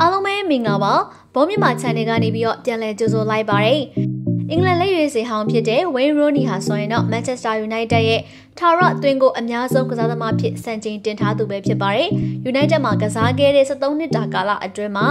အားလုံးပဲမင်္ဂလာပါဘောမြမ channel ကနေပြီးတော့ပြန်လည်ကြိုဆိုလိုက်ပါတယ်အင်္ဂလန်လက်ရွေးစင်ဟောင်းဖြစ်တဲ့ Wayne Rooney ဟာဆိုရင်တော့ Manchester United ရဲ့ ထာဝရသွင်းကိုအများဆုံးကစားသမားဖြစ်စံချိန်တင်ထားသူပဲဖြစ်ပါတယ်။ United မှာကစားခဲ့တဲ့73နှစ်တာကာလအတွင်းမှာ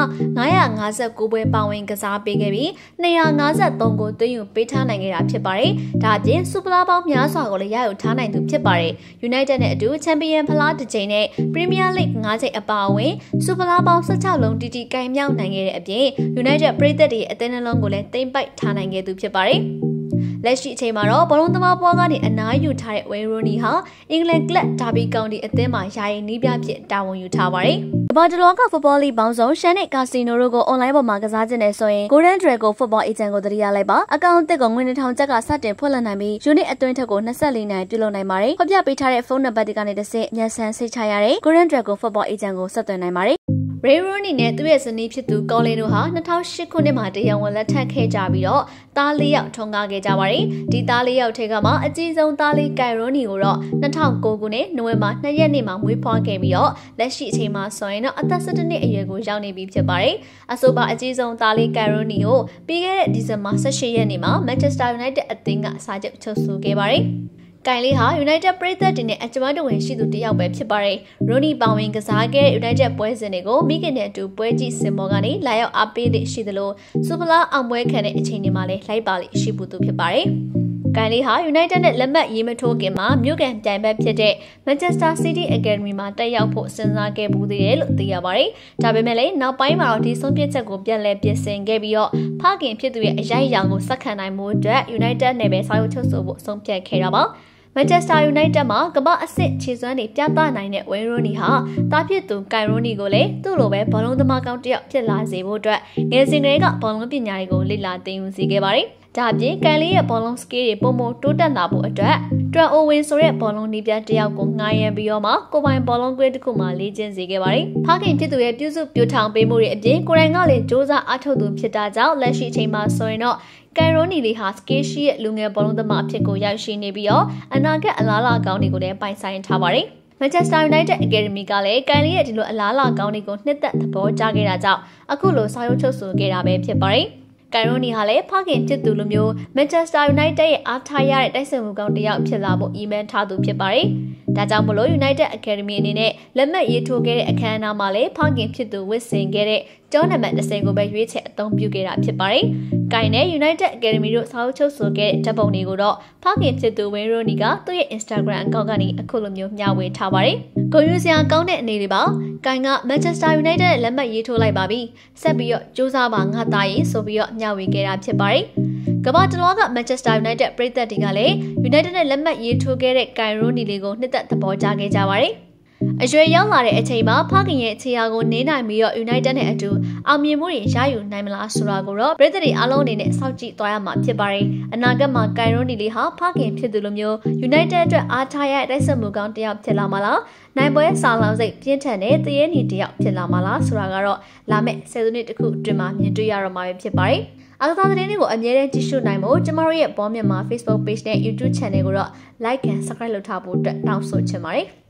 959ပွဲပါဝင်ကစားပေးခဲ့ပြီး253ကိုသွင်းယူပေးထားနိုင်ခဲ့တာဖြစ်ပါတယ်။ဒါအပြင်စူပလာပေါင်းများစွာကိုလည်းရယူထားနိုင်သူဖြစ်ပါတယ်။ United နဲ့အတူချန်ပီယံဖလားတစ်ချိန်နဲ့ Premier League ၅ချိန်အပါအဝင်စူပလာပေါင်း16လုံးတီတီကင်မြောက်နိုင်ခဲ့တဲ့အပြင် United ပရိသတ်တွေအသင်းနှလုံးကိုလည်းတိမ့်ပိုက်ထားနိုင်ခဲ့သူဖြစ်ပါတယ်။ လက်ရှိအချိန်မှာတော့ဘောလုံးသမားပွားကနေအနားယူထားတဲ့ဝေရိုနီဟာအင်္ဂလန်ကလပ်ဒါဘီကောင်တီအသင်းမှာယာယီနီးပြဖြစ်တာဝန်ယူထားပါတယ်။ဘာဒလောကဖုတ်ဘောလိပေါင်းစုံရှန်နဲ့ကာစီနိုတို့ကိုအွန်လိုင်းပေါ်မှာကစားခြင်းနဲ့ဆိုရင် Golden Dragon Football Agent ကိုတရိယာလိုက်ပါအကောင့်တစ်ကိုငွေ2000ကျပ်ကစတင်ဖွင့်လှစ်နိုင်ပြီး unit အတွင်းထက်ကို24နိုင်ပြုလုပ်နိုင်ပါတယ်။ဖော်ပြပေးထားတဲ့ဖုန်းနံပါတ်တွေကနေတစ်ဆင့်ညဆန်စိတ်ချရတဲ့ Golden Dragon Football Agent ကိုဆက်သွယ်နိုင်ပါတယ် ရေရိုနီနဲ့သူ့ရဲ့ဇနီးဖြစ်သူကောလင်တို့ဟာ2008ခုနှစ်မှာတရားဝင်လက်ထပ်ခဲ့ကြပြီးတော့သားလေးယောက်ထွန်းကားခဲ့ကြပါတယ်။ဒီသားလေးယောက်ထဲကမှအကြီးဆုံးသားလေးကင်ရိုနီကိုတော့2009ခုနှစ်နိုဝင်ဘာ2ရက်နေ့မှာမွေးဖွားခဲ့ပြီးတော့လက်ရှိအချိန်မှာဆိုရင်တော့အသက်17နှစ်အရွယ်ကိုရောက်နေပြီဖြစ်ပါတယ်။အဆိုပါအကြီးဆုံးသားလေးကင်ရိုနီကိုပြီးခဲ့တဲ့ဒီဇင်ဘာ18ရက်နေ့မှာ Manchester United အသင်းကစာချုပ်ချုပ်ဆိုခဲ့ပါတယ်။ ကင်လေးဟာ United ပရိသတ်တွေနဲ့အကြမ်းတဝင်ရှိသူတစ်ယောက်ပဲဖြစ်ပါတယ်။ရိုနီပေါဝင်ကစားခဲ့ United ပွဲစဉ်တွေကိုမိခင်နဲ့အတူပွဲကြည့်စင်မော်ကနေလာရောက်အားပေးလေရှိသလိုစူပလာအောင်ပွဲခံတဲ့အချိန်တွေမှာလည်းလိုက်ပါလေရှိပူသူဖြစ်ပါတယ်။ကန်လီဟာ United နဲ့လက်မှတ်ရေးမထိုးခင်မှာမြို့ကန်ပြိုင်ဘက်ဖြစ်တဲ့ Manchester City Academy မှာတက်ရောက်ဖို့စဉ်းစားခဲ့မှုသေးတယ်လို့သိရပါတယ်။ဒါပေမဲ့လည်းနောက်ပိုင်းမှာတော့ဒီဆုံးဖြတ်ချက်ကိုပြန်လည်ပြင်ဆင်ခဲ့ပြီးတော့ ဖခင်ဖြစ်သူရဲ့အရိုက်အယောင်ကိုစက္ကန့်နိုင်မှုအတွက် United နဲ့ပဲစာချုပ်ချုပ်ဆိုဖို့ဆုံးဖြတ်ခဲ့တာပါ။မန်ချက်စတာယူနိုက်တက်မှာကမ္ဘာအဆင့်ခြေစွမ်းတွေပြသနိုင်တဲ့ဝဲရိုနီဟာတာဖြစ်သူကိုင်ရိုနီကိုလည်းသူ့လိုပဲဘောလုံးသမားကောင်းတစ်ယောက်ဖြစ်လာစေဖို့အတွက်ငယ်စဉ်ကလေးကဘောလုံးပညာတွေကိုလေ့လာသင်ယူစီခဲ့ပါတယ်။ဒါအပြင်ကန်လေးရဲ့ဘောလုံးစကေးတွေပုံမတိုးတက်လာဖို့အတွက် တွန်အိုဝင်ဆိုတဲ့ဘောလုံးနီးပြတယောက်ကိုငှားရမ်းပြီးတော့မှကိုပိုင်ဘောလုံးကွင်းတစ်ခုမှလေ့ကျင့်စေခဲ့ပါတယ်။ဖခင်ဖြစ်သူရဲ့ပြုစုပြောထောင်ပေးမှုတွေအပြင်ကိုရိုင်းကလည်းစ조사အားထုတ်သူဖြစ်တာကြောင့်လက်ရှိအချိန်မှာဆိုရင်တော့ကန်ရိုနီလီဟာစကေးရှိရဲ့လူငယ်ဘောလုံးသမားအဖြစ်ကိုရောက်ရှိနေပြီးတော့အနာဂတ်အလားအလာကောင်းတွေကိုလည်းပိုင်ဆိုင်ထားပါတယ်။ Manchester United Academy ကလည်းကန်လီရဲ့ဒီလိုအလားအလာကောင်းတွေကိုနှစ်သက်သဘောကျခဲ့တာကြောင့်အခုလိုစာချုပ်ချုပ်ဆိုခဲ့တာပဲဖြစ်ပါတယ်။ ကန်ရိုနီဟာလည်းဖခင်ဖြစ်သူလိုမျိုး Manchester United ရဲ့အားထားရတဲ့တိုက်စစ်မှုကောင်းတစ်ယောက်ဖြစ်လာဖို့အီမန်ထားသူဖြစ်ပါတယ်။ဒါကြောင့်မလို့ United Academy အနေနဲ့လက်မှတ်ရေးထိုးခဲ့တဲ့အခမ်းအနားမှာလည်းဖခင်ဖြစ်သူဝစ်ဆင်ခဲ့တဲ့ကျောင်းနံပါတ်30ကိုပဲရွေးချယ်အသုံးပြုခဲ့တာဖြစ်ပါတယ်။ ကိုင်နဲ့ United Academy တို့စာအုပ်ချုပ်ဆိုခဲ့တဲ့ဓာတ်ပုံတွေကိုတော့ဖခင်ဖြစ်သူဝင်းရိုနီကသူ့ရဲ့ Instagram အကောင့်ကနေအခုလိုမျိုးမျှဝေထားပါတယ်။ဂုဏ်ယူစရာကောင်းတဲ့အနေတွေပါ။ကိုင်က Manchester United ရဲ့လက်မှတ်ရေးထိုးလိုက်ပါပြီ။ဆက်ပြီးတော့စူးစမ်းပါငါသားရေးဆိုပြီးတော့မျှဝေခဲ့တာဖြစ်ပါတယ်။ကမ္ဘာတလွှားက Manchester United ပရိသတ်တွေကလည်း United နဲ့လက်မှတ်ရေးထိုးခဲ့တဲ့ Kai Rooney လေးကိုနှစ်သက်သဘောကျခဲ့ကြပါတယ်။ အရွယ်ရောက်လာတဲ့အချိန်မှာဖခင်ရဲ့ခြေရာကိုနင်းနိုင်ပြီးတော့ United နဲ့အတူအောင်မြင်မှုတွေရယူနိုင်မလားဆိုတာကိုတော့ပြည်သူတွေအားလုံးအနေနဲ့စောင့်ကြည့်သွားရမှာဖြစ်ပါတယ်။အနာဂတ်မှာကိုင်ရိုနီလီဟာဖခင်ဖြစ်သူလိုမျိုး United အတွက်အားထားရတဲ့တိုက်ဆက်မှုကောင်းတစ်ယောက်ဖြစ်လာမှာလား။နိုင်ပွဲစာလောင်းစိတ်ပြင်းထန်တဲ့တရေနီတစ်ယောက်ဖြစ်လာမှာလားဆိုတာကတော့လာမယ့်ဆယ်စုနှစ်တစ်ခုအတွင်းမှာမြင်တွေ့ရတော့မှာဖြစ်ပါတယ်။အားကစားသတင်းတွေကိုအမြဲတမ်းကြည့်ရှုနိုင်ဖို့ကျမတို့ရဲ့ဘောမြန်မာ Facebook Page နဲ့ YouTube Channel ကိုတော့ Like and Subscribe လုပ်ထားဖို့အတွက်တောင်းဆိုချင်ပါတယ်။